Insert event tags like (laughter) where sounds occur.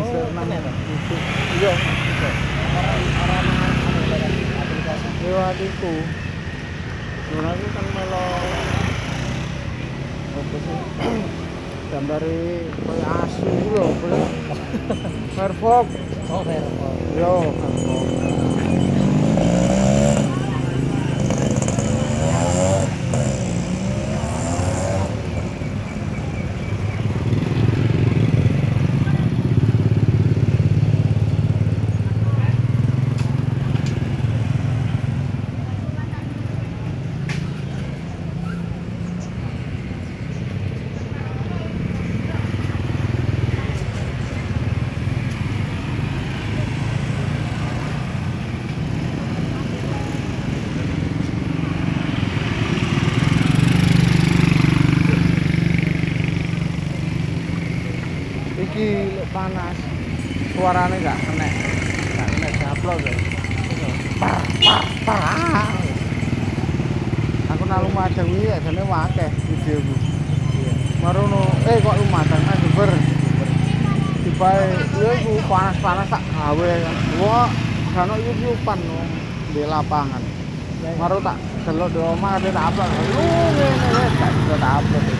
bisa Oh, nang itu. Iya, lewat itu. Sebenarnya kan melo apa sih? Gambari koyo asu lho, koyo (laughs) Firefox. Oh, Firefox. Yo, Firefox. Iki panas. Suarane gak kena. Gak kena diupload ya. Par par par. Aku nang Lumajang iki jane akeh videoku. Iya. Marono eh kok Lumajang nang Jember. Dibae ya iku panas-panas tak gawe. Wah, kan yup-yupan wong di lapangan. Maro tak delok di omah ada tak upload. Lu ngene wis tak upload.